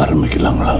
ஆரம்பிக்கலாங்களா?